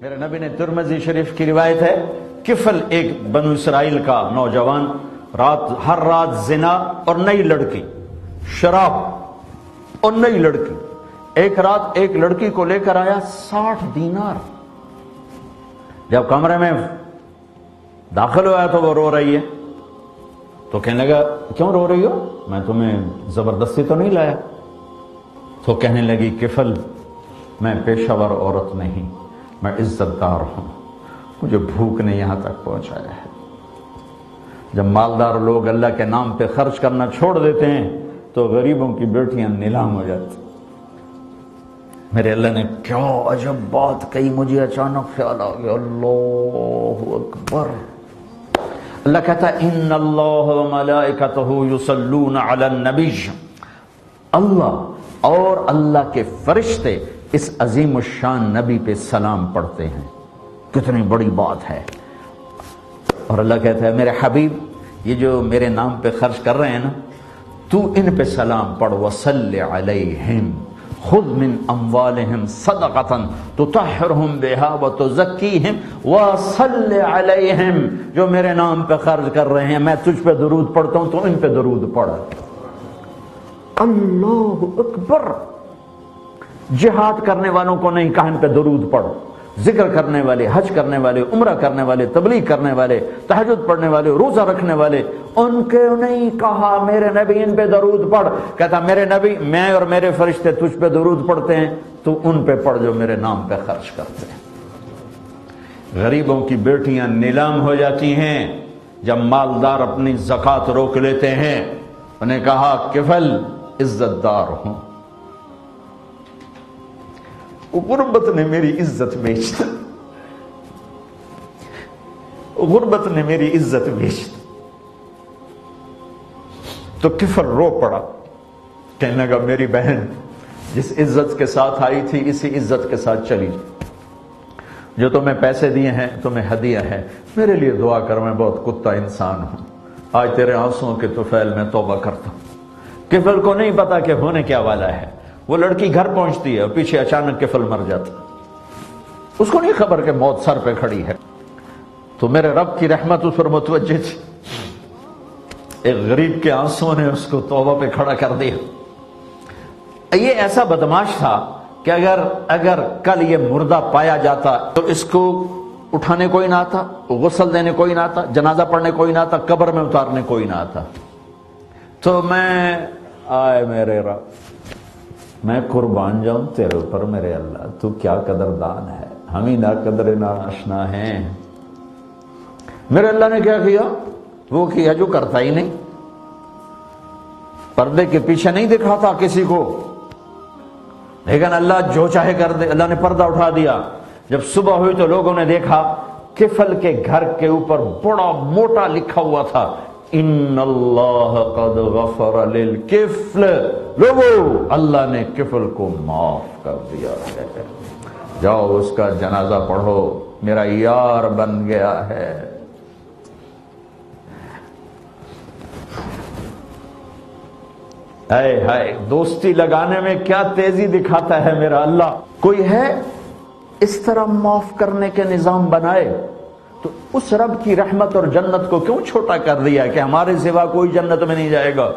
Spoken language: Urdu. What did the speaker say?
میرے نبی نے ترمزی شریف کی روایت ہے، کفل ایک بنو اسرائیل کا نوجوان، رات، ہر رات زنا اور نئی لڑکی، شراب اور نئی لڑکی۔ ایک رات ایک لڑکی کو لے کر آیا ساٹھ دینار۔ جب کمرے میں داخل ہوا تو وہ رو رہی ہے۔ تو کہنے لگا، کیوں رو رہی ہو؟ میں تمہیں زبردستی تو نہیں لایا۔ تو کہنے لگی، کفل، میں پیشہ ور عورت نہیں۔ میں عزت دار ہوں۔ مجھے بھوک نے یہاں تک پہنچایا ہے۔ جب مالدار لوگ اللہ کے نام پہ خرچ کرنا چھوڑ دیتے ہیں، تو غریبوں کی بیٹیاں نیلام ہو جاتی۔ میرے اللہ نے کیا عجب بات کہی؟ مجھے اچانک خیال آ گیا۔ اللہ اکبر۔ اللہ کہتا ان اللہ ملائکتہ یصلون علی النبی. اللہ اور اللہ کے فرشتے اس عظیم الشان نبی پہ سلام پڑھتے ہیں۔ کتنی بڑی بات ہے۔ اور اللہ کہتا ہے، میرے حبیب، یہ جو میرے نام پہ خرچ کر رہے ہیں نا، تو ان پہ سلام پڑھ، وصل علیہم خود من اموالہم صدقتا تطہرہم بہا وتزکیہم وصل علیہم جو میرے نام پہ خرچ کر رہے ہیں، میں تجھ پہ درود پڑھتا ہوں، تو ان پہ درود پڑھ۔ اللہ اکبر! جہاد کرنے والوں کو نہیں کہا ان پہ درود پڑھو، ذکر کرنے والے، حج کرنے والے، عمرہ کرنے والے، تبلیغ کرنے والے تحجد پڑھنے والے، روزہ رکھنے والے، ان کے نہیں کہا میرے نبی ان پہ درود پڑھ۔ کہتا میرے نبی، میں اور میرے فرشتے تجھ پہ درود پڑھتے ہیں، تو ان پہ پڑھ جو میرے نام پہ خرچ کرتے ہیں۔ غریبوں کی بیٹیاں نیلام ہو جاتی ہیں، جب مالدار اپنی زکات روک لیتے ہیں، انہیں کہا، کفل عزت دار ہوں۔ غربت نے میری عزت بیچ دی۔ غربت نے میری عزت بیچ دی۔ تو کفر رو پڑا۔ کہنے لگا، میری بہن، جس عزت کے ساتھ آئی تھی، اسی عزت کے ساتھ چلی۔ جو تمہیں پیسے دیے ہیں، تمہیں ہدیہ ہے۔ میرے لیے دعا کر، میں بہت کتا انسان ہوں۔ آج تیرے آنسوں کے توفیل میں توبہ کرتا ہوں۔ کفل کو نہیں پتا کہ ہونے کیا والا ہے۔ وہ لڑکی گھر پہنچتی ہے اور پیچھے اچانک کفل مر جاتا اس کو نہیں خبر کہ موت سر پہ کھڑی ہے۔ تو میرے رب کی رحمت اس پر متوجہ تھی۔ ایک غریب کے آنسوں نے اس کو توبہ پہ کھڑا کر دیا۔ یہ ایسا بدماش تھا کہ اگر اگر کل یہ مردہ پایا جاتا تو اس کو اٹھانے کوئی نہ آتا، غسل دینے کوئی نہ آتا، جنازہ پڑھنے کوئی نہ آتا، قبر میں اتارنے کوئی نہ آتا۔ تو میں، آئے میرے رب میں قربان جاؤں تیرے اوپر میرے اللہ، تو کیا قدردان ہے؟ ہم ہی نہ قدر نہ آشنا ہیں۔ میرے اللہ نے کیا کیا؟ وہ کیا جو کرتا ہی نہیں۔ پردے کے پیچھے نہیں دکھاتا کسی کو۔ لیکن اللہ جو چاہے کر دے، اللہ نے پردہ اٹھا دیا۔ جب صبح ہوئی تو لوگوں نے دیکھا، کفل کے گھر کے اوپر بڑا موٹا لکھا ہوا تھا، ان اللہ قد غفر للکفل لوگو، اللہ نے کفل کو معاف کر دیا ہے۔ جاؤ اس کا جنازہ پڑھو، میرا یار بن گیا ہے۔ اے ہائے، دوستی لگانے میں کیا تیزی دکھاتا ہے میرا اللہ؟ کوئی ہے اس طرح معاف کرنے کے نظام بنائے؟ تو اس رب کی رحمت اور جنت کو کیوں چھوٹا کر دیا کہ ہمارے سوا کوئی جنت میں نہیں جائے گا؟